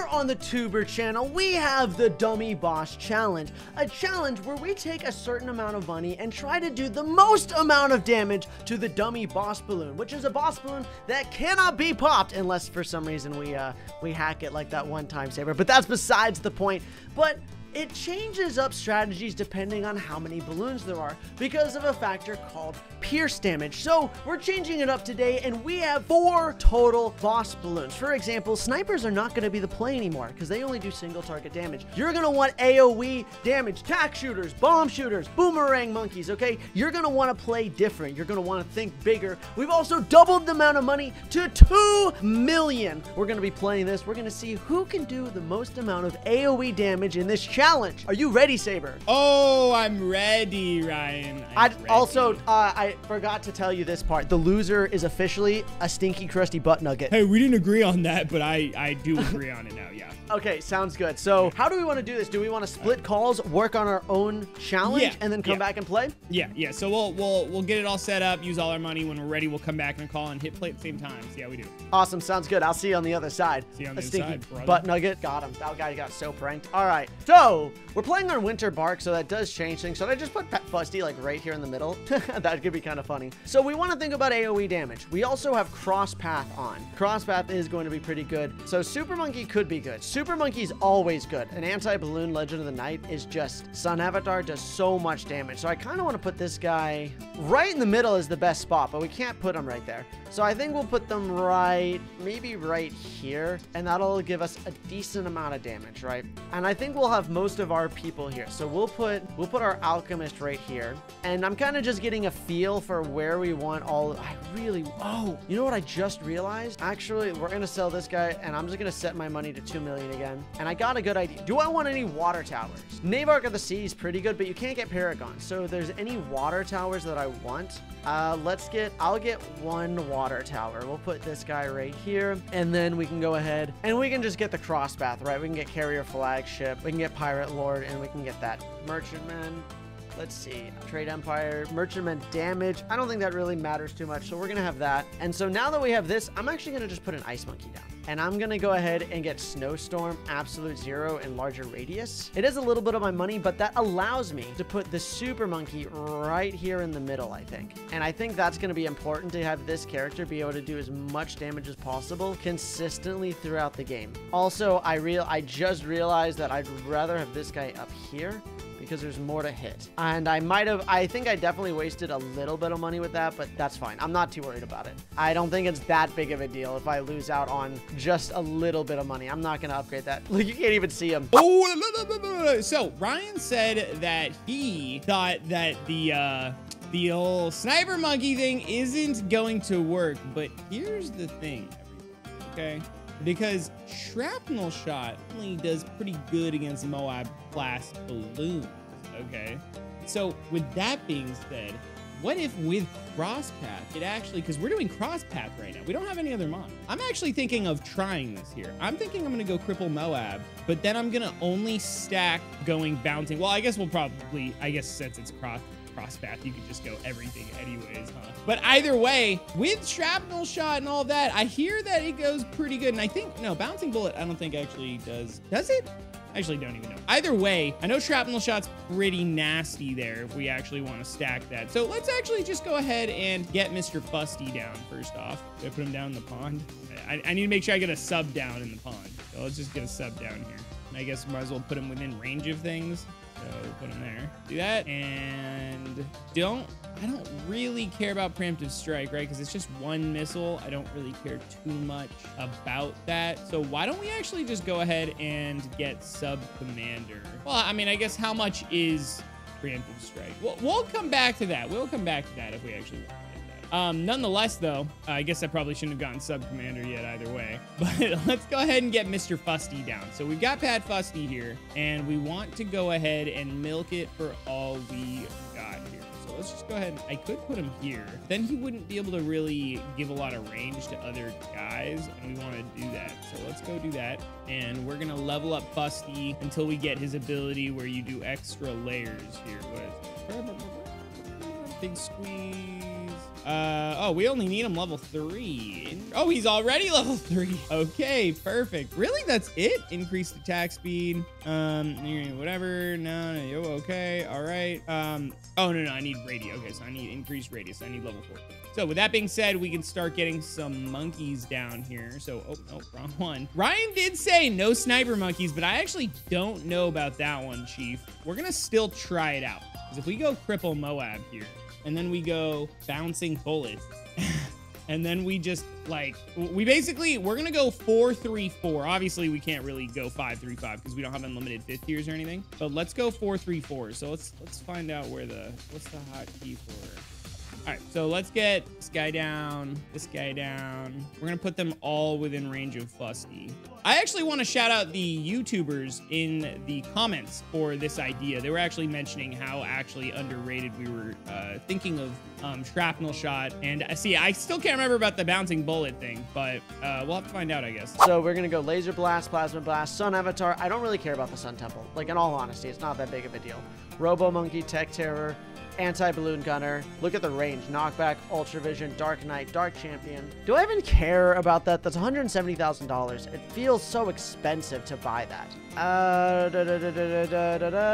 Here on the Tewbre channel, we have the Dummy Boss Challenge, a challenge where we take a certain amount of money and try to do the most amount of damage to the Dummy Boss Bloon, which is a boss balloon that cannot be popped unless for some reason we uh, we hack it like that one time Sabre. But that's besides the point. But it changes up strategies depending on how many balloons there are because of a factor called pierce damage. So we're changing it up today and we have four total boss balloons. For example, snipers are not going to be the play anymore because they only do single target damage. You're going to want AoE damage, tack shooters, bomb shooters, boomerang monkeys, okay? You're going to want to play different. You're going to want to think bigger. We've also doubled the amount of money to 2 million. We're going to be playing this. We're going to see who can do the most amount of AoE damage in this challenge. Are you ready, Sabre? Oh, I'm ready, Ryan. I also uh, I forgot to tell you this part. The loser is officially a stinky crusty butt nugget. Hey, we didn't agree on that, but I I do agree on it now. Yeah. Okay, sounds good. So, how do we want to do this? Do we want to split calls, work on our own challenge, Yeah, and then come yeah. back and play? Yeah, yeah. So we'll we'll we'll get it all set up, use all our money. When we're ready, we'll come back and call and hit play at the same time. See how we do. Awesome, sounds good. I'll see you on the other side. See you on a the other side, brother. butt nugget. Got him. That guy got so pranked. All right, so we're playing on Winter Park, so that does change things. Should I just put Pat Fusty like right here in the middle? that could be kind of funny. So we want to think about AOE damage. We also have Cross Path on. Cross Path is going to be pretty good. So Super Monkey could be good. Super Monkey's always good. An anti-balloon Legend of the Night is just Sun Avatar does so much damage. So I kind of want to put this guy right in the middle is the best spot, but we can't put him right there. So I think we'll put them right, maybe right here, and that'll give us a decent amount of damage, right? And I think we'll have most of our people here. So we'll put we'll put our alchemist right here, and I'm kind of just getting a feel for where we want all. I really oh, you know what I just realized? Actually, we're gonna sell this guy, and I'm just gonna set my money to two million again. And I got a good idea. Do I want any water towers? Navarch of the Sea is pretty good, but you can't get Paragon. So if there's any water towers that I want, uh, let's get, I'll get one water tower. We'll put this guy right here. And then we can go ahead and we can just get the cross path, right? We can get carrier flagship, we can get pirate lord, and we can get that merchantman. Let's see. Trade Empire, Merchantman damage. I don't think that really matters too much. So we're to have that. And so now that we have this, I'm actually to just put an Ice Monkey down. And I'm to go ahead and get Snowstorm, Absolute Zero, and larger radius. It is a little bit of my money, but that allows me to put the Super Monkey right here in the middle, I think. And I think that's to be important to have this character be able to do as much damage as possible consistently throughout the game. Also, I real I just realized that I'd rather have this guy up here because there's more to hit. And I might have, I think I definitely wasted a little bit of money with that, but that's fine. I'm not too worried about it. I don't think it's that big of a deal if I lose out on just a little bit of money. I'm not going to upgrade that. Look, you can't even see him. Oh, so Ryan said that he thought that the uh, the old sniper monkey thing isn't going to work. But here's the thing, okay? Because shrapnel shot only does pretty good against Moab class balloons, okay? So with that being said, what if with cross path it actually because we're doing cross path right now we don't have any other mod i'm actually thinking of trying this here. I'm thinking i'm gonna go cripple moab but then i'm gonna only stack going bouncing well i guess we'll probably i guess since it's cross cross path you could just go everything anyways huh? But either way with shrapnel shot and all that i hear that it goes pretty good and i think no bouncing bullet i don't think actually does. Does it actually don't even know. Either way, I know shrapnel shot's pretty nasty there if we actually want to stack that. So let's actually just go ahead and get Mr. Fusty down first off. I put him down in the pond? I, I need to make sure I get a sub down in the pond. So let's just get a sub down here. I guess might as well put him within range of things. So put him there. Do that. And don't, I don't really care about preemptive strike, right? Because it's just one missile. I don't really care too much about that. So why don't we actually just go ahead and get sub commander? Well, I mean, I guess how much is preemptive strike? We'll, we'll come back to that. We'll come back to that if we actually want. to get that. Um, nonetheless, though, I guess I probably shouldn't have gotten sub commander yet either way. But let's go ahead and get Mr. Fusty down. So we've got Pat Fusty here, and we want to go ahead and milk it for all we let's just go ahead. and I could put him here. Then he wouldn't be able to really give a lot of range to other guys, and we want to do that. So let's go do that. And we're gonna level up Fusty until we get his ability where you do extra layers here. What is it? Big squeeze. Uh, oh, we only need him level three. Oh, he's already level three. Okay, perfect. Really, that's it? Increased attack speed. Um, whatever. No, no, okay. All right. Um, oh, no, no, I need radius. Okay, so I need increased radius. I need level four. So with that being said, we can start getting some monkeys down here. So, oh, no, wrong one. Ryan did say no sniper monkeys, but I actually don't know about that one, Chief. We're going to still try it out. Because if we go cripple Moab here, and then we go bouncing bullets, and then we just like we basically we're gonna go four three four. Obviously we can't really go five three five because we don't have unlimited fifth tiers or anything but let's go four three four. So let's let's find out where the what's the hotkey for all right, so let's get this guy down, this guy down. We're gonna put them all within range of Fusty. I actually want to shout out the YouTubers in the comments for this idea. They were actually mentioning how actually underrated we were uh, thinking of um, shrapnel shot. And uh, see, I still can't remember about the bouncing bullet thing, but uh, we'll have to find out, I guess. So we're gonna go laser blast, plasma blast, sun avatar. I don't really care about the sun temple. Like in all honesty, it's not that big of a deal. Robo monkey, tech terror, anti-balloon gunner. Look at the range. Knockback, Ultra Vision, Dark Knight, Dark Champion. Do I even care about that? That's $170,000. It feels so expensive to buy that. Uh,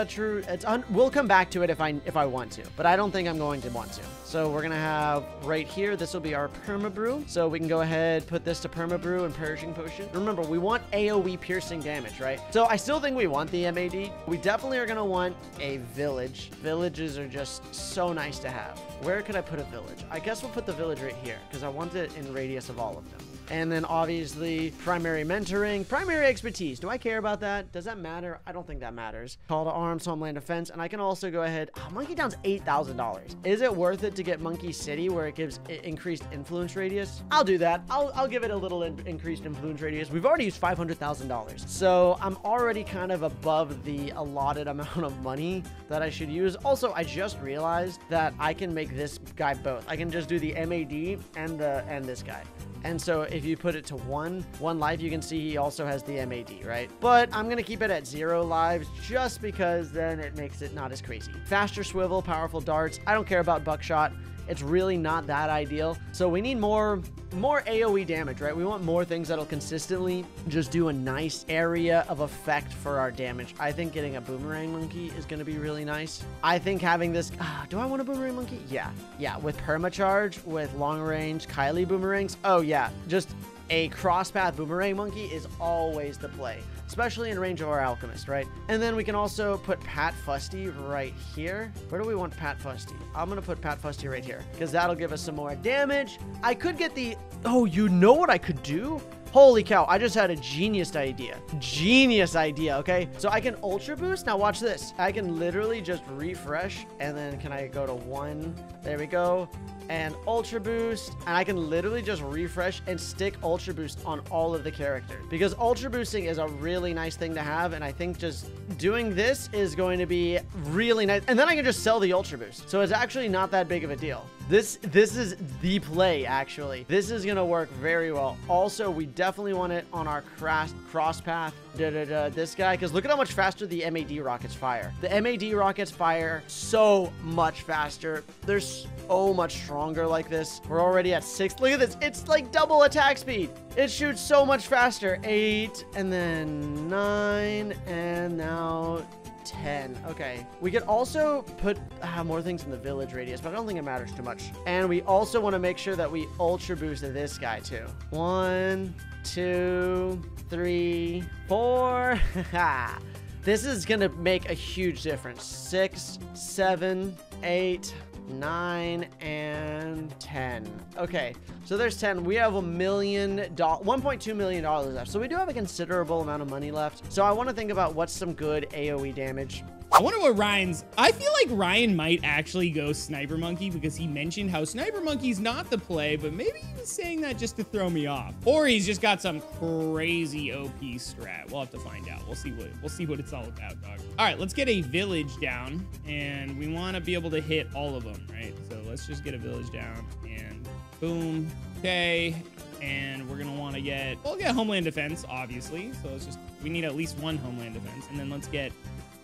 true. We'll come back to it if I if I want to, but I don't think I'm going to want to. So we're gonna have right here. This will be our perma brew. So we can go ahead put this to perma brew and perishing potion. Remember, we want AOE piercing damage, right? So I still think we want the MAD. We definitely are gonna want a village. Villages are just so nice to have. Where could I put a village? I guess we'll put the village right here because I want it in radius of all of them. And then obviously primary mentoring, primary expertise. Do I care about that? Does that matter? I don't think that matters. Call to arms, homeland defense, and I can also go ahead. Oh, Monkey Town's $8,000. Is it worth it to get Monkey City where it gives increased influence radius? I'll do that. I'll, I'll give it a little in increased influence radius. We've already used $500,000. So I'm already kind of above the allotted amount of money that I should use. Also, I just realized that I can make this guy both. I can just do the MAD and the and this guy. And so if you put it to one, one life, you can see he also has the MAD, right? But I'm going to keep it at zero lives just because then it makes it not as crazy. Faster swivel, powerful darts. I don't care about buckshot. It's really not that ideal. So we need more more AoE damage, right? We want more things that'll consistently just do a nice area of effect for our damage. I think getting a boomerang monkey is going to be really nice. I think having this... Uh, do I want a boomerang monkey? Yeah. Yeah, with permacharge, with long range Kylie boomerangs. Oh, yeah. Just a crosspath boomerang monkey is always the play, especially in range of our alchemist, right? And then we can also put Pat Fusty right here. Where do we want Pat Fusty? I'm gonna put Pat Fusty right here because that'll give us some more damage. I could get the, oh, you know what I could do? Holy cow, I just had a genius idea. Genius idea, okay? So I can ultra boost. Now watch this. I can literally just refresh and then can I go to one? There we go and Ultra Boost, and I can literally just refresh and stick Ultra Boost on all of the characters. Because Ultra Boosting is a really nice thing to have, and I think just doing this is going to be really nice. And then I can just sell the Ultra Boost. So it's actually not that big of a deal. This this is the play, actually. This is going to work very well. Also, we definitely want it on our cross, cross path. Da, da, da, this guy, because look at how much faster the MAD rockets fire. The MAD rockets fire so much faster. They're so much stronger like this. We're already at six. Look at this. It's like double attack speed. It shoots so much faster. Eight, and then nine, and now 10. Okay. We could also put uh, more things in the village radius, but I don't think it matters too much. And we also want to make sure that we ultra boost this guy too. One, two, three, four. this is going to make a huge difference. Six, seven, eight, 9, and 10. Okay, so there's 10. We have a million, dollars, $1.2 million left. So we do have a considerable amount of money left. So I want to think about what's some good AoE damage. I wonder what Ryan's. I feel like Ryan might actually go Sniper Monkey because he mentioned how Sniper Monkey's not the play, but maybe he was saying that just to throw me off. Or he's just got some crazy OP strat. We'll have to find out. We'll see what we'll see what it's all about, dog. All right, let's get a village down, and we want to be able to hit all of them, right? So let's just get a village down, and boom. Okay, and we're gonna want to get we'll get homeland defense obviously so let's just we need at least one homeland defense and then let's get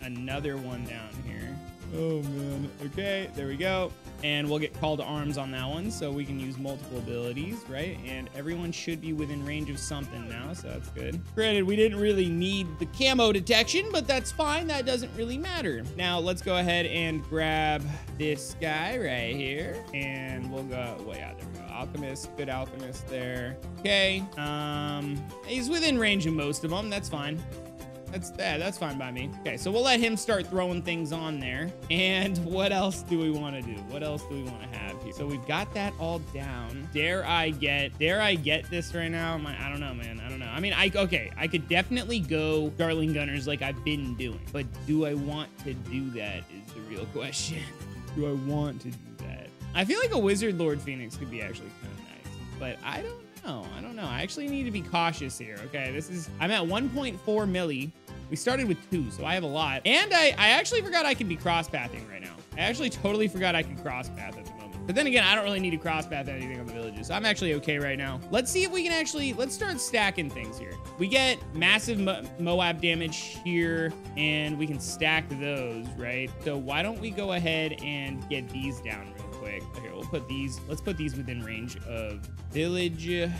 another one down here. Oh man. Okay, there we go. And we'll get call to arms on that one, so we can use multiple abilities, right? And everyone should be within range of something now, so that's good. Granted, we didn't really need the camo detection, but that's fine. That doesn't really matter. Now, let's go ahead and grab this guy right here, and we'll go, well, yeah, there we go. Alchemist, good Alchemist there. Okay, um, he's within range of most of them. That's fine. That's yeah, that's fine by me. Okay, so we'll let him start throwing things on there. And what else do we want to do? What else do we want to have here? So we've got that all down. Dare I get dare I get this right now? My, I don't know, man. I don't know. I mean, I okay, I could definitely go Dartling Gunners like I've been doing, but do I want to do that is the real question. do I want to do that? I feel like a Wizard Lord Phoenix could be actually kind of nice, but I don't know. I don't know. I actually need to be cautious here. Okay, this is I'm at 1.4 milli. We started with two, so I have a lot. And I, I actually forgot I can be cross-pathing right now. I actually totally forgot I can cross-path at the moment. But then again, I don't really need to cross-path anything on the villages. I'm actually okay right now. Let's see if we can actually, let's start stacking things here. We get massive Mo Moab damage here, and we can stack those, right? So why don't we go ahead and get these down real quick. Here, we'll put these, let's put these within range of village.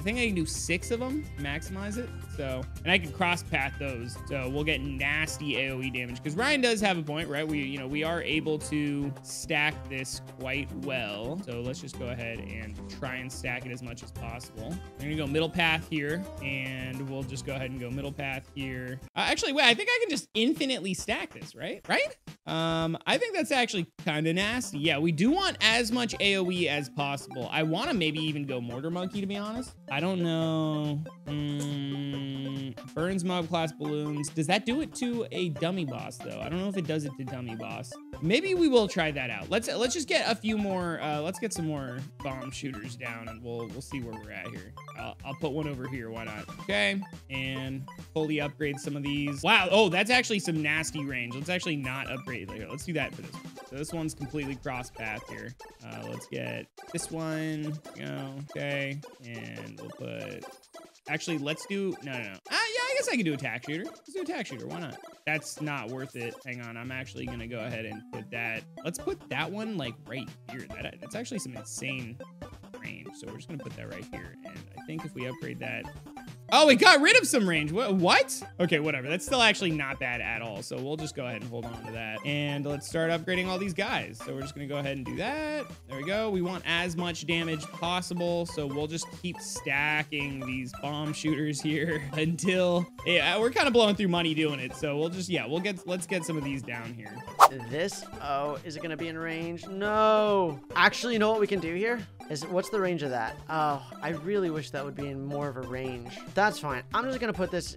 I think I can do six of them, maximize it. So, and I can cross path those. So we'll get nasty AoE damage because Ryan does have a point, right? We, you know, we are able to stack this quite well. So let's just go ahead and try and stack it as much as possible. I'm gonna go middle path here and we'll just go ahead and go middle path here. Uh, actually, wait, I think I can just infinitely stack this, right? Right? Um, I think that's actually kind of nasty. Yeah, we do want as much AoE as possible. I want to maybe even go Mortar Monkey, to be honest. I don't know. Mm, burns Moab class balloons. Does that do it to a dummy boss though? I don't know if it does it to dummy boss. Maybe we will try that out. Let's let's just get a few more. Uh, let's get some more bomb shooters down, and we'll we'll see where we're at here. I'll, I'll put one over here. Why not? Okay, and fully upgrade some of these. Wow. Oh, that's actually some nasty range. Let's actually not upgrade. Here, let's do that for this. One. So this one's completely cross path here. Uh, let's get this one. Go. Okay, and we'll put Actually, let's do... No, no, no. Ah, yeah, I guess I can do attack shooter. Let's do attack shooter. Why not? That's not worth it. Hang on. I'm actually to go ahead and put that... Let's put that one, like, right here. That, that's actually some insane range. So we're just to put that right here. And I think if we upgrade that... Oh, we got rid of some range. What? what? Okay, whatever. That's still actually not bad at all. So we'll just go ahead and hold on to that. And let's start upgrading all these guys. So we're just going to go ahead and do that. There we go. We want as much damage possible. So we'll just keep stacking these bomb shooters here until yeah, we're kind of blowing through money doing it. So we'll just, yeah, we'll get, let's get some of these down here. This, oh, is it going to be in range? No. Actually, you know what we can do here? Is what's the range of that? Oh, I really wish that would be in more of a range. That's fine. I'm just gonna put this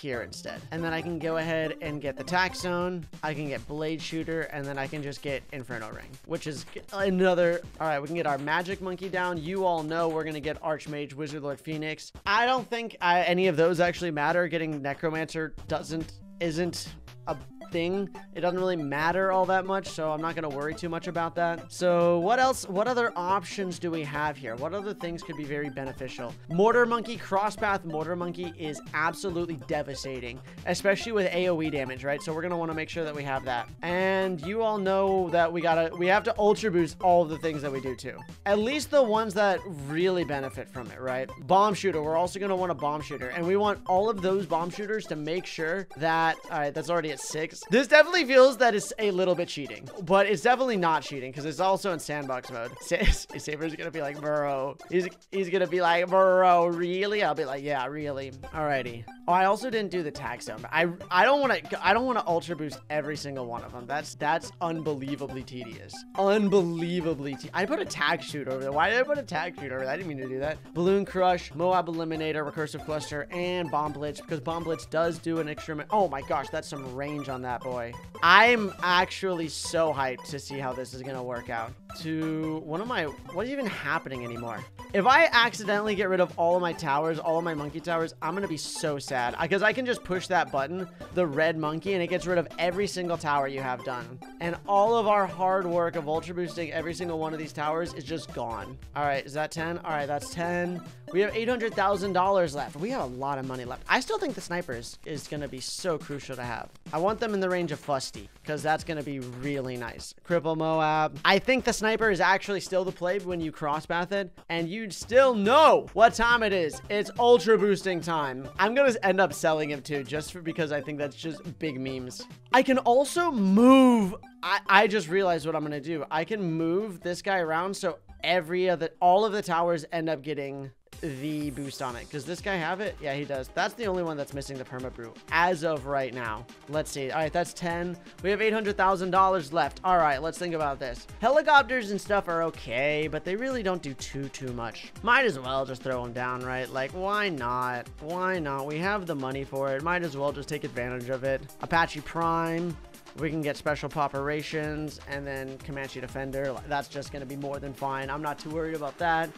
here instead. And then I can go ahead and get the tack zone. I can get blade shooter and then I can just get inferno ring, which is another. All right, we can get our magic monkey down. You all know we're going to get archmage, wizard lord phoenix. I don't think I, any of those actually matter. Getting necromancer doesn't, isn't a thing. It doesn't really matter all that much, so I'm not going to worry too much about that. So what else, what other options do we have here? What other things could be very beneficial? Mortar Monkey, Crosspath Mortar Monkey is absolutely devastating, especially with AoE damage, right? So we're going to want to make sure that we have that. And you all know that we got to, we have to Ultra Boost all the things that we do too. At least the ones that really benefit from it, right? Bomb Shooter, we're also going to want a Bomb Shooter. And we want all of those Bomb Shooters to make sure that, all right, that's already at six. This definitely feels that it's a little bit cheating, but it's definitely not cheating because it's also in sandbox mode. Sabre's gonna be like, bro. He's, he's gonna be like, bro, really? I'll be like, yeah, really. Alrighty. Oh, I also didn't do the tack zone. I I don't want to I don't want to ultra boost every single one of them. That's that's unbelievably tedious. Unbelievably te I put a tag shoot over there. Why did I put a tag shoot over there? I didn't mean to do that. Bloon crush, Moab eliminator, recursive cluster, and bomb blitz because bomb blitz does do an extra. Oh my gosh, that's some range on that boy. I'm actually so hyped to see how this is gonna work out. to one of my, what's even happening anymore? If I accidentally get rid of all of my towers, all of my monkey towers, I'm to be so sad. Because I can just push that button, the red monkey, and it gets rid of every single tower you have done. And all of our hard work of ultra boosting every single one of these towers is just gone. All right, is that 10? All right, that's 10. We have $800,000 left. We have a lot of money left. I still think the snipers is, going to be so crucial to have. I want them in the range of Fusty because that's going to be really nice. Cripple Moab. I think the sniper is actually still the play when you cross path it and you still know what time it is. It's ultra boosting time. I'm going to end up selling him too just for, because I think that's just big memes. I can also move. I, I just realized what I'm going to do. I can move this guy around so every of the all of the towers end up getting the boost on it. Does this guy have it? Yeah, he does. That's the only one that's missing the perma brew as of right now. Let's see. All right, that's 10. We have $800,000 left. All right, let's think about this. Helicopters and stuff are okay, but they really don't do too, too much. Might as well just throw them down, right? Like, why not? Why not? We have the money for it. Might as well just take advantage of it. Apache Prime. We can get special operations and then Comanche Defender. That's just going to be more than fine. I'm not too worried about that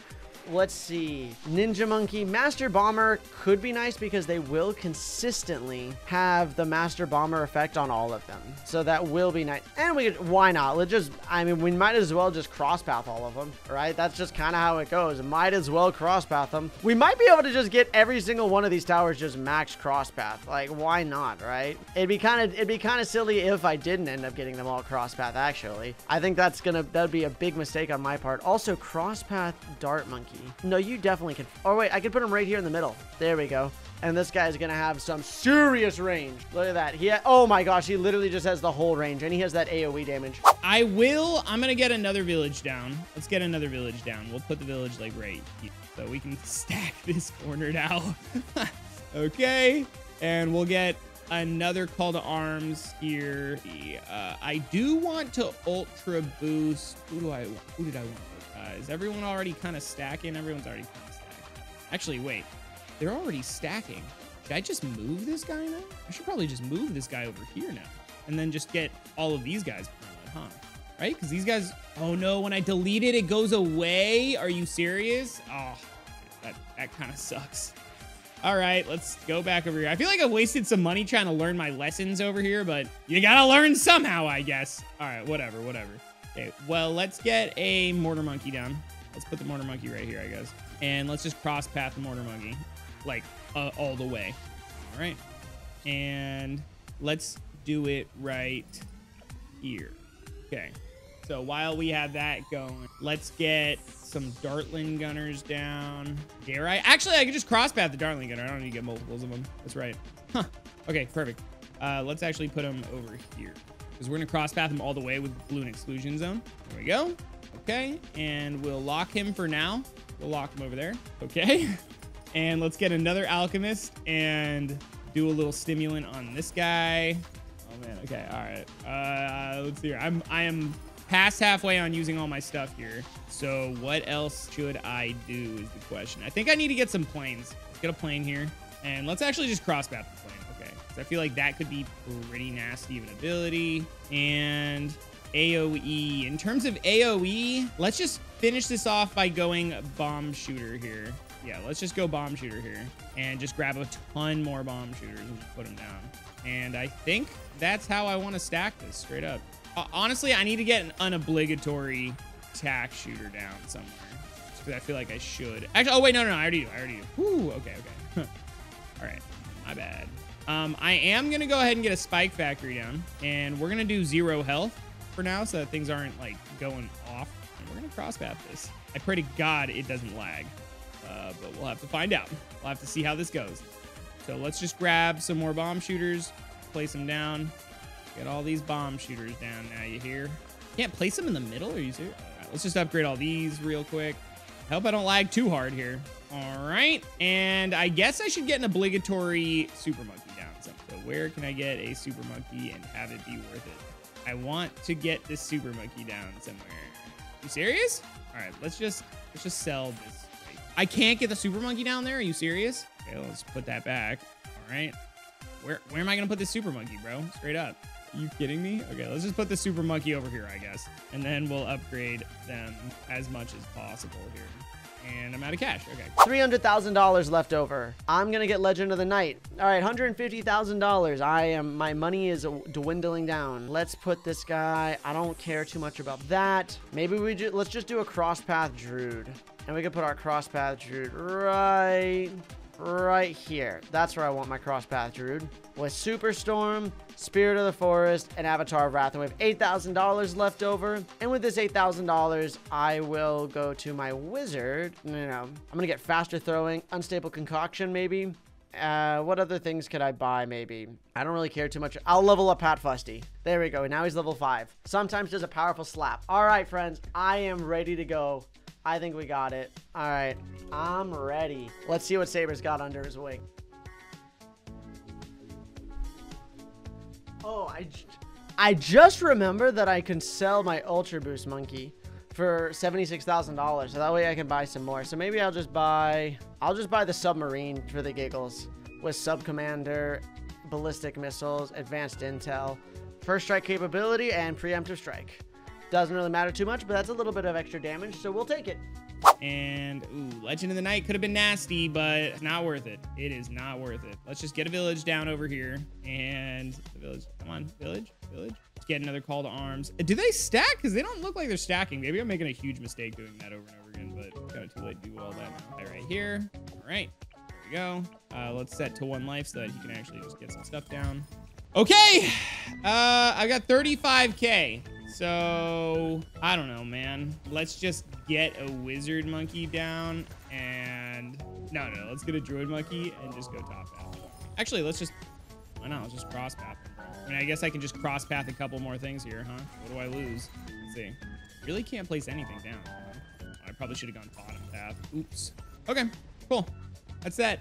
let's see. Ninja Monkey, Master Bomber could be nice because they will consistently have the Master Bomber effect on all of them. So that will be nice. And we could, why not? Let's just, I mean, we might as well just cross path all of them, right? That's just kind of how it goes. Might as well cross path them. We might be able to just get every single one of these towers just max cross path. Like, why not, right? It'd be kind of, it'd be kind of silly if I didn't end up getting them all cross path, actually. I think that's gonna, that'd be a big mistake on my part. Also, cross path Dart Monkey. No, you definitely can. Oh, wait, I can put him right here in the middle. There we go. And this guy's going to have some serious range. Look at that. He oh my gosh, he literally just has the whole range. And he has that AoE damage. I will. I'm going to get another village down. Let's get another village down. We'll put the village like right here. So we can stack this corner now. okay. And we'll get another call to arms here. Uh, I do want to ultra boost. Who do I want? Who did I want? Uh, is everyone already kind of stacking? Everyone's already kind of stacking. Actually, wait. They're already stacking. Should I just move this guy now? I should probably just move this guy over here now. And then just get all of these guys huh? Right? Because these guys... Oh, no. When I delete it, it goes away? Are you serious? Oh, that, that kind of sucks. All right, let's go back over here. I feel like I wasted some money trying to learn my lessons over here, but you gotta learn somehow, I guess. All right, whatever, whatever. Okay, well, let's get a mortar monkey down. Let's put the mortar monkey right here, I guess. And let's just cross path the mortar monkey, like, uh, all the way. All right. And let's do it right here. Okay. So while we have that going, let's get some Dartling gunners down. Dare I? Actually, I can just cross path the Dartling gunner. I don't need to get multiples of them. That's right. Huh. Okay, perfect. Uh, let's actually put them over here because we're going to cross path him all the way with bloon exclusion zone. There we go. Okay. And we'll lock him for now. We'll lock him over there. Okay. and let's get another alchemist and do a little stimulant on this guy. Oh man. Okay. All right. Uh, let's see here. I'm, I am past halfway on using all my stuff here. So what else should I do is the question. I think I need to get some planes. Let's get a plane here. And let's actually just cross path the plane. I feel like that could be pretty nasty of an ability. And AoE. In terms of AoE, let's just finish this off by going bomb shooter here. Yeah, let's just go bomb shooter here and just grab a ton more bomb shooters and put them down. And I think that's how I want to stack this straight up. Honestly, I need to get an unobligatory tack shooter down somewhere because I feel like I should. Actually, oh wait, no, no, no I already do. I already do. Ooh, okay, okay. All right, my bad. Um, I am going to go ahead and get a spike factory down. And we're going to do zero health for now so that things aren't like going off. And we're going to cross path this. I pray to God it doesn't lag. Uh, but we'll have to find out. We'll have to see how this goes. So let's just grab some more bomb shooters, place them down. Get all these bomb shooters down now, you hear? Can't place them in the middle? Are you serious? let's just upgrade all these real quick. I hope I don't lag too hard here. All right. And I guess I should get an obligatory super monkey. Where can I get a super monkey and have it be worth it? I want to get this super monkey down somewhere. You serious? All right, let's just let's just sell this. I can't get the super monkey down there. Are you serious? Okay, let's put that back. All right. Where where am I gonna put this super monkey, bro? Straight up. you kidding me? Okay, let's just put the super monkey over here, I guess. And then we'll upgrade them as much as possible here. And I'm out of cash. Okay. $300,000 left over. I'm going to get Legend of the Night. All right, $150,000. I am, my money is dwindling down. Let's put this guy, I don't care too much about that. Maybe we just, let's just do a cross path Druid. And we can put our cross path Druid right right here. That's where I want my cross path druid. With Superstorm, Spirit of the Forest, and Avatar of Wrath. And we have $8,000 left over. And with this $8,000, I will go to my wizard. No, no, no. I'm going to get faster throwing, unstable concoction maybe. Uh, what other things could I buy, maybe? I don't really care too much. I'll level up Pat Fusty. There we go. Now he's level 5. Sometimes does a powerful slap. All right, friends. I am ready to go. I think we got it. All right, I'm ready. Let's see what Sabre's got under his wing. Oh, I, I just remember that I can sell my Ultra Boost Monkey for $76,000. So that way I can buy some more. So maybe I'll just buy, I'll just buy the submarine for the giggles with Sub Commander, ballistic missiles, advanced intel, first strike capability, and preemptive strike. Doesn't really matter too much, but that's a little bit of extra damage, so we'll take it. And, ooh, Legend of the Night could have been nasty, but not worth it. It is not worth it. Let's just get a village down over here. And the village, come on, village, village. Let's get another call to arms. Do they stack? Because they don't look like they're stacking. Maybe I'm making a huge mistake doing that over and over again, but kind of too late to do all that now. Right, right here. All right, there we go. Uh, let's set to one life so that he can actually just get some stuff down. Okay, uh, I got 35k. So, I don't know, man. Let's just get a wizard monkey down and... No, no, let's get a druid monkey and just go top path. Actually, let's just... Why not? Let's just cross path. I mean, I guess I can just cross path a couple more things here, huh? What do I lose? Let's see. Really can't place anything down. I probably should have gone bottom path. Oops. Okay, cool. That's that.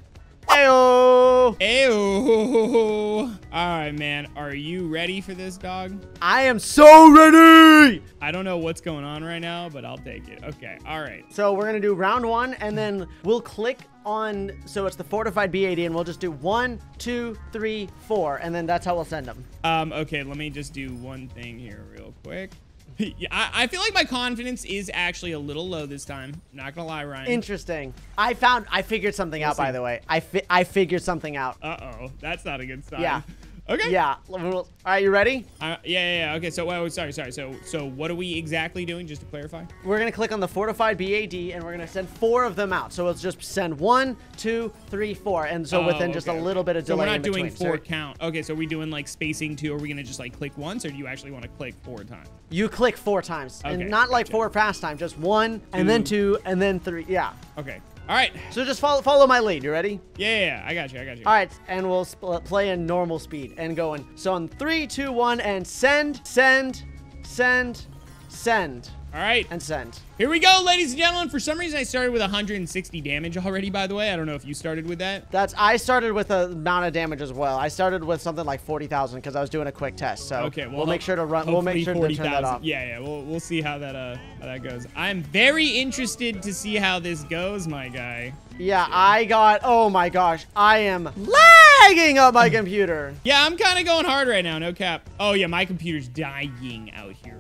Ayo! Ayo! All right, man. Are you ready for this, dog? I am so ready! I don't know what's going on right now, but I'll take it. Okay, all right. So we're going to do round one, and then we'll click on, so it's the fortified BAD, and we'll just do one, two, three, four, and then that's how we'll send them. Um, okay, let me just do one thing here real quick. Yeah, I, I, feel like my confidence is actually a little low this time. not gonna lie, Ryan. Interesting. I found, I figured something out, by the way. I fi I figured something out. Uh-oh, that's not a good sign. Yeah. Okay. Yeah. All right, you ready? Uh, yeah, yeah, yeah. Okay, so, wait, sorry, sorry. So, so what are we exactly doing, just to clarify? We're going to click on the fortified BAD, and we're going to send four of them out. So let's just send one, two, three, four. And so oh, within just a little bit of delay So we're not doing between. four so count. Okay, so are we doing, like, spacing two? Are we going to just, like, click once, or do you actually want to click four times? You click four times. Okay, and not, gotcha. like, four fast time, Just one, two. and then two, and then three. Yeah. Okay. All right. So just follow follow my lead. You ready? Yeah, yeah, yeah. I got you. I got you. All right, and we'll play in normal speed and going. So on three, two, one, and send, send, send, send. All right. And send. Here we go, ladies and gentlemen. For some reason, I started with 160 damage already, by the way. I don't know if you started with that. That's I started with a amount of damage as well. I started with something like 40,000 because I was doing a quick test. So okay, well, we'll make sure to run. We'll make sure 40, to turn 000. that off. Yeah, yeah. We'll, we'll see how that, uh, how that goes. I'm very interested to see how this goes, my guy. Yeah, I got, oh my gosh, I am lagging up my computer. Yeah, I'm kind of going hard right now, no cap. Oh yeah, my computer's dying out here.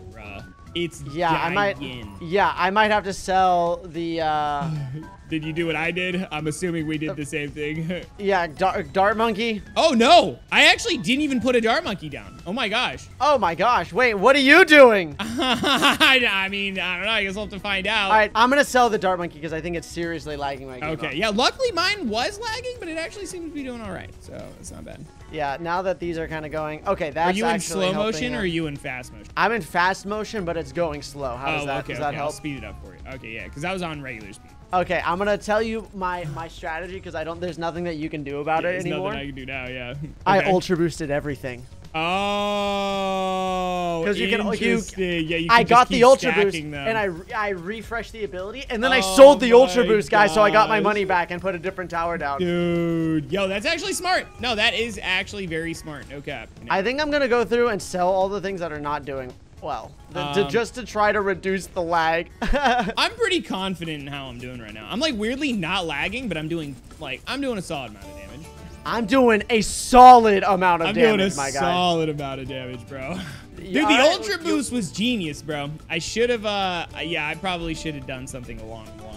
It's yeah, I might. Yeah, I might have to sell the. uh Did you do what I did? I'm assuming we did the same thing. yeah, dart, dart monkey. Oh no! I actually didn't even put a dart monkey down. Oh my gosh. Oh my gosh! Wait, what are you doing? I mean, I don't know. I guess we'll have to find out. All right, I'm gonna sell the dart monkey because I think it's seriously lagging my game. Okay, up. yeah. Luckily, mine was lagging, but it actually seems to be doing all right, so it's not bad. Yeah, now that these are kind of going, okay, that's Are you in slow motion or are you in fast motion? I'm in fast motion, but it's going slow. How does oh, that, okay, does that okay. help? I'll speed it up for you. Okay, yeah, because I was on regular speed. Okay, I'm gonna tell you my my strategy because I don't. There's nothing that you can do about yeah, it anymore. Nothing I can do now. Yeah. Okay. I ultra boosted everything. Oh, because you can you, yeah, you can I got the ultra boost them. and I I refreshed the ability and then oh I sold the ultra boost guy so I got my money back and put a different tower down. Dude, yo, that's actually smart. No, that is actually very smart. No cap. No. I think I'm gonna go through and sell all the things that are not doing well, um, to, just to try to reduce the lag. I'm pretty confident in how I'm doing right now. I'm like weirdly not lagging, but I'm doing like I'm doing a solid amount of damage. I'm doing a solid amount of I'm damage, doing a my guy. solid amount of damage, bro. Dude, Yeah, the ultra boost was genius, bro. I should have, uh, yeah, I probably should have done something along the that.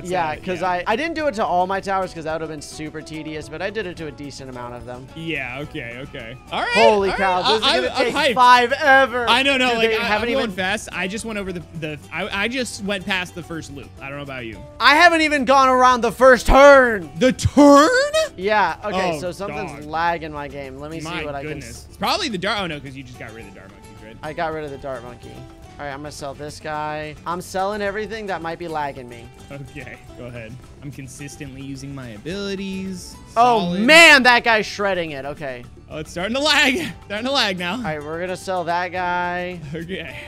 That's Yeah, because yeah. I, I didn't do it to all my towers because that would have been super tedious, but I did it to a decent amount of them. Yeah, okay, okay. All right. Holy all cow, right. this is I, gonna I'm take hyped. five ever. I know, no, Dude, like I, haven't I'm going even. fast. I just went over the the. I, I just went past the first loop. I don't know about you. I haven't even gone around the first turn. The turn? Yeah. Okay. Oh, so something's dog. lagging my game. Let me see My what I goodness. can. It's probably the dart. Oh no, because you just got rid of the dart monkeys, right? I got rid of the dart monkey. All right, I'm gonna sell this guy. I'm selling everything that might be lagging me. Okay, go ahead. I'm consistently using my abilities. Oh man, that guy's shredding it. Okay. Oh, it's starting to lag. starting to lag now. All right, we're gonna sell that guy. Okay.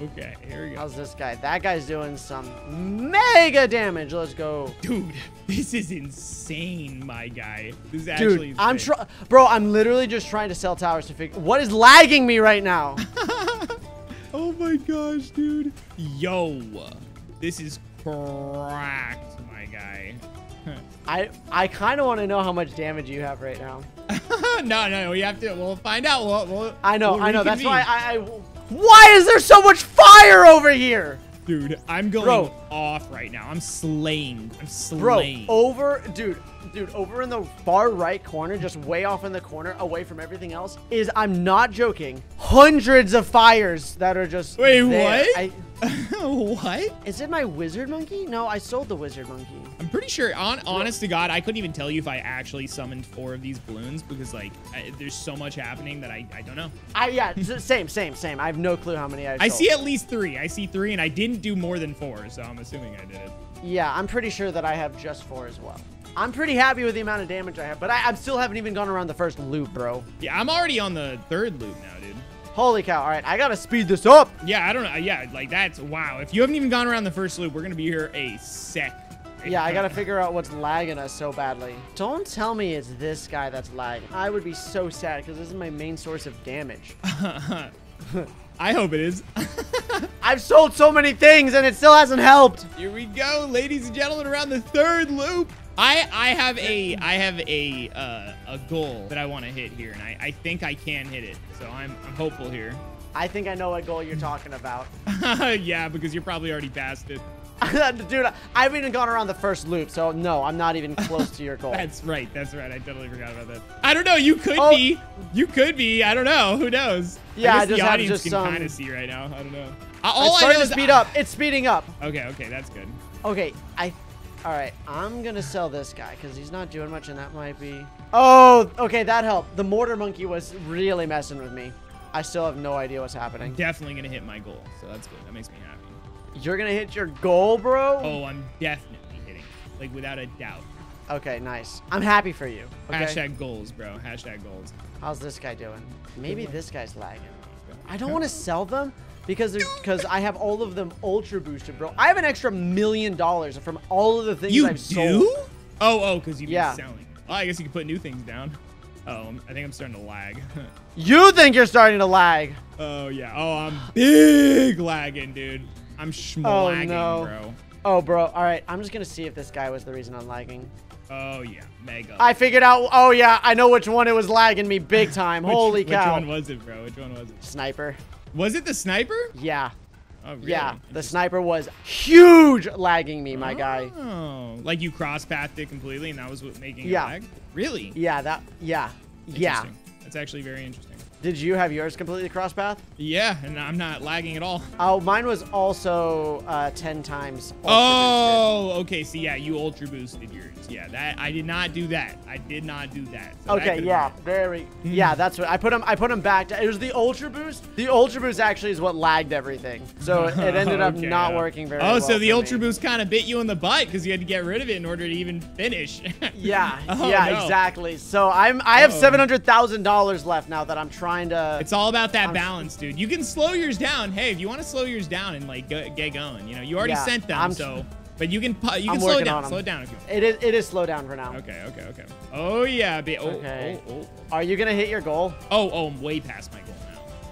Okay, here we go. How's this guy? That guy's doing some mega damage. Let's go. Dude, this is insane, my guy. This is actually Dude, I'm insane. trying, bro. I'm literally just trying to sell towers to figure what is lagging me right now. Oh my gosh, dude. Yo, this is cracked, my guy. I I kind of want to know how much damage you have right now. no, no, we have to. We'll find out. We'll, we'll, I know, we'll I know. That's why. I, I. Why is there so much fire over here, Dude, I'm going Bro. off right now. I'm slaying. I'm slaying. bro? slaying. Over, dude, dude, over in the far right corner, just way off in the corner, away from everything else, is I'm not joking. Hundreds of fires that are just. Wait, there. what? I, what? is it my wizard monkey? No, I sold the wizard monkey. I'm pretty sure, on honest to God, I couldn't even tell you if I actually summoned four of these balloons because, like, I, there's so much happening that I, I don't know. I yeah, same, same, same. I have no clue how many I. I sold. see at least three. I see three, and I didn't do more than four, so I'm assuming I did it. Yeah, I'm pretty sure that I have just four as well. I'm pretty happy with the amount of damage I have, but I, I still haven't even gone around the first loop, bro. Yeah, I'm already on the third loop now, dude. Holy cow. All right, I got to speed this up. Yeah, I don't know. Yeah, like that's wow. If you haven't even gone around the first loop, we're gonna be here a sec. Yeah, I got to figure out what's lagging us so badly. Don't tell me it's this guy that's lagging. I would be so sad because this is my main source of damage. I hope it is. I've sold so many things and it still hasn't helped. Here we go, ladies and gentlemen, around the third loop. I I have a I have a uh, a goal that I want to hit here, and I, I think I can hit it. So I'm I'm hopeful here. I think I know what goal you're talking about. yeah, because you're probably already past it. Dude, I haven't even gone around the first loop, so no, I'm not even close to your goal. That's right. That's right. I totally forgot about that. I don't know. You could Oh. be. You could be. I don't know. Who knows? Yeah, I I guess just the audience just can some- kind of see right now. I don't know. I All I, started know to speed up. It's speeding up. Okay. Okay. That's good. Okay, I. All right, I'm gonna sell this guy because he's not doing much, and that might be. Oh, okay, that helped. The mortar monkey was really messing with me. I still have no idea what's happening. I'm Definitely gonna hit my goal. So that's good. That makes me happy. You're gonna hit your goal, bro. Oh, I'm definitely hitting. Like without a doubt. Okay, nice. I'm happy for you. Okay. Hashtag goals, bro. Hashtag goals. How's this guy doing? Maybe this guy's lagging. I don't want to sell them because because I have all of them ultra boosted, bro. I have an extra million dollars from all of the things You I've do? sold. Oh, oh, because you've Yeah. been selling. Oh, I guess you can put new things down. Oh, um, I'm- think I'm starting to lag. You think you're starting to lag? oh yeah. Oh, I'm big lagging, dude. I'm schmlagging, oh, no. bro. Oh, bro. All right, I'm just gonna see if this guy was the reason I'm lagging. Oh yeah, mega. I figured out. Oh yeah, I know which one it was lagging me big time. Which- Holy cow! Which one was it, bro? Which one was it? Sniper. Was it the sniper? Yeah, Oh, really? yeah. The sniper was huge lagging me, my guy. Oh, like you cross pathed it completely, and that was what making Yeah. it lag. Really? Yeah, that. Yeah, yeah. That's actually very interesting. Did you have yours completely cross path? Yeah, and I'm not lagging at all. Oh, mine was also uh, ten times. ultra Oh, okay. So yeah, you ultra boosted yours. Yeah, that I did not do that. I did not do that. So Okay, could've yeah, been- very. Yeah, that's what I put them. I put them back. To, it was the ultra boost. The ultra boost actually is what lagged everything. So it ended up Okay, not yeah. working very Oh, well. Oh, so the ultra me. boost kind of bit you in the butt because you had to get rid of it in order to even finish. Yeah, Oh, yeah, no. exactly. So I'm I have Uh-oh. seven hundred thousand dollars left now that I'm trying to. It's all about that I'm- balance, dude. You can slow yours down. Hey, if you want to slow yours down and like go, get going, you know, you already Yeah, sent them, I'm- so. But you can you can slow it down. Slow it down if you want. It is it is slow down for now. Okay, okay, okay. Oh yeah, ba- oh, Okay. oh, oh, oh. Are you gonna hit your goal? oh, oh, I'm way past my goal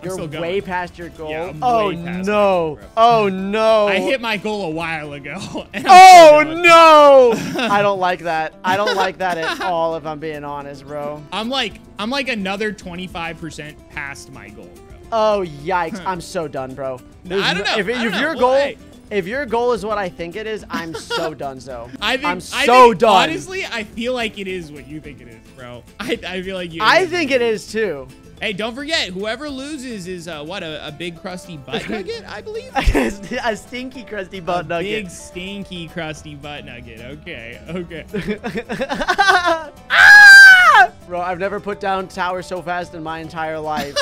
now. I'm still You're going. way past your goal. Yeah, I'm oh way past no. goal, oh no. I hit my goal a while ago. Oh no! I don't like that. I don't like that at all. If I'm being honest, bro. I'm like I'm like another 25% past my goal, bro. Oh yikes! I'm so done, bro. There's I don't know. If, I don't if know. your Well, goal, hey. if your goal is what I think it is, I'm so done. So I think I'm I so think, done. Honestly, I feel like it is what you think it is, bro. I, I feel like you. I think it is too. Hey, don't forget, whoever loses is uh, what a, a big crusty butt nugget, I believe. a stinky, crusty butt a nugget. Big stinky crusty butt nugget. Okay, okay. Ah! Bro, I've never put down tower so fast in my entire life.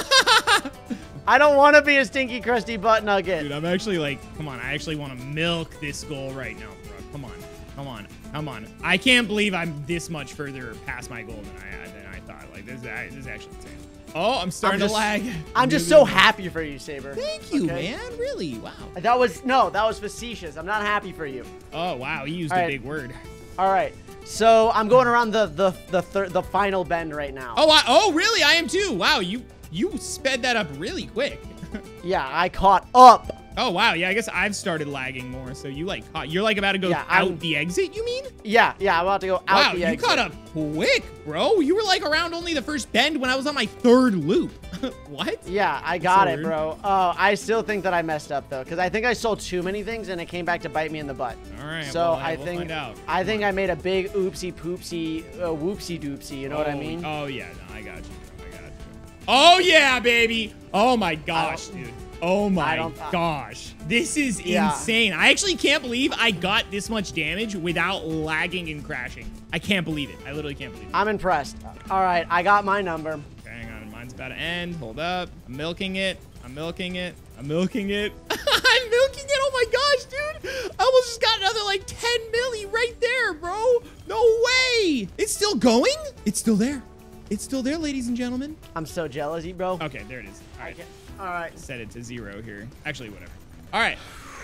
I don't want to be a stinky, crusty butt nugget. Dude, I'm actually like, come on, I actually want to milk this goal right now, bro. Come on, come on, come on. I can't believe I'm this much further past my goal than I than I thought. Like this, this is actually insane. Oh, I'm starting just- to lag. I'm just so happy for you, Sabre. Thank you, Okay? man. Really? Wow. That was no, that was facetious. I'm not happy for you. Oh, wow. You used All a right. big word. All right. So I'm going around the the the third the final bend right now. Oh, I, oh, really? I am too. Wow, you you sped that up really quick. Yeah, I caught up. Oh, wow. Yeah, I guess I've started lagging more. So you like caught. You're like about to go Yeah, out I'm- the exit. You mean? Yeah, yeah, I'm about to go out the exit. wow, you exit. caught up quick, bro. You were like around only the first bend when I was on my third loop. what? Yeah, I got it, weird. bro. Oh, I still think that I messed up though, because I think I sold too many things and it came back to bite me in the butt. All right. So well, I we'll think. I think I made a big oopsie poopsie uh, whoopsie doopsie. You know what I Oh, mean? Oh yeah, no, I got you. bro. I got you. Oh yeah, baby. Oh my gosh, dude. Oh my gosh. This is Yeah. insane. I actually can't believe I got this much damage without lagging and crashing. I can't believe it. I literally can't believe it. I'm impressed. All right, I got my number. Okay, hang on. Mine's about to end. Hold up. I'm milking it. I'm milking it. I'm milking it. I'm milking it. Oh my gosh, dude. I almost just got another like 10 milli right there, bro. No way. It's still going? It's still there. It's still there, ladies and gentlemen. I'm so jealous, bro. Okay, there it is. All right. All right. Set it to zero here. Actually, whatever. All right.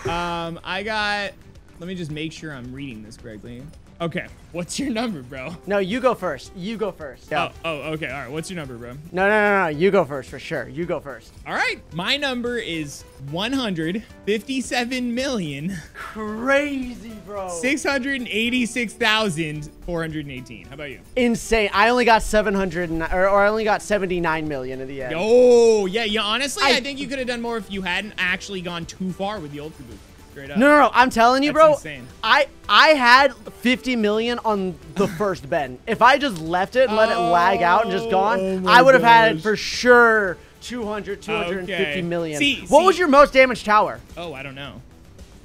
Um, I got. Let me just make sure I'm reading this correctly. Okay. What's your number, bro? No, you go first. You go first. Oh, oh, okay. All right. What's your number, bro? No, no, no, no. You go first for sure. You go first. All right. My number is 157 million Crazy, bro. 686,418. How about you? Insane. I only got 700 and- or, or I only got 79 million in the end. Oh, yeah. Yeah. Honestly, I, I- think you could have done more if you hadn't actually gone too far with the ultra boost. Straight up. No, no, no. I'm telling you, That's bro. insane. I I had 50 million on the first bend. If I just left it and let it lag out and just oh gone, Oh I would have had gosh. for sure 200, 250 Okay. million. See- what see- was your most damaged tower? Oh, I don't know.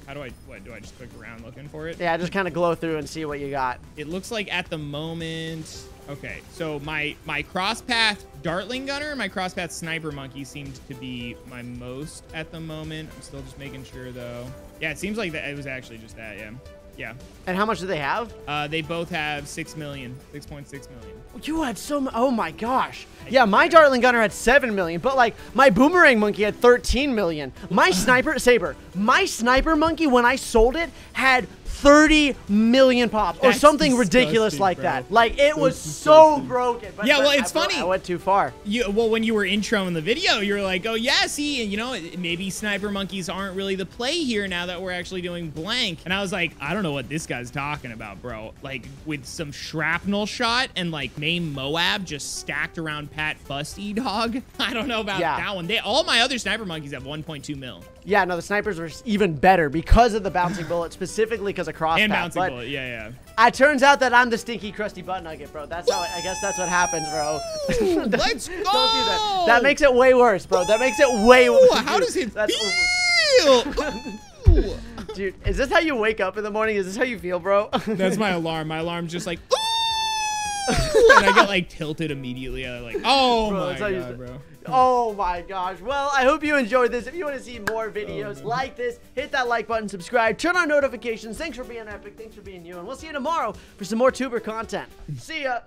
How do I, what, do I just click around looking for it? Yeah, just kind of glow through and see what you got. It looks like at the moment. Okay, so my my crosspath dartling gunner, my crosspath sniper monkey seemed to be my most at the moment. I'm still just making sure though. Yeah, it seems like that it was actually just that. Yeah, yeah. And how much do they have? Uh, they both have six million, six point six million. You had so m- Oh my gosh. Yeah, my Dartling Gunner had 7 million, but like my Boomerang Monkey had 13 million. My Sniper Sabre, my Sniper Monkey, when I sold it, had 30 million pops or That's something ridiculous like bro. that. Like it was so broken. But, Yeah, but well, it's bro, funny. I went too far. You well, when you were introing the video, you were like, "Oh yeah, see, you know, maybe sniper monkeys aren't really the play here now that we're actually doing blank." And I was like, "I don't know what this guy's talking about, bro. Like with some shrapnel shot and like Maim Moab just stacked around Pat Fusty dog. I don't know about Yeah. that one. They all my other sniper monkeys have 1.2 mil Yeah, no, the snipers were even better because of the bouncing bullet, specifically because of crosspath. and bouncing but bullet. Yeah, yeah. It turns out that I'm the stinky, crusty butt nugget, bro. That's how I guess that's what happens, bro. Let's go. Don't do that. That makes it way worse, bro. That makes it way worse. how does it That's- feel? Dude, is this how you wake up in the morning? Is this how you feel, bro? That's my alarm. My alarm's just like, and I get like tilted immediately. I'm like, oh Bro, my that's how you god, bro. Oh my gosh. Well, I hope you enjoyed this. If you want to see more videos man. like this, hit that like button, subscribe, turn on notifications. Thanks for being epic. Thanks for being you. And we'll see you tomorrow for some more Tewbre content. See ya.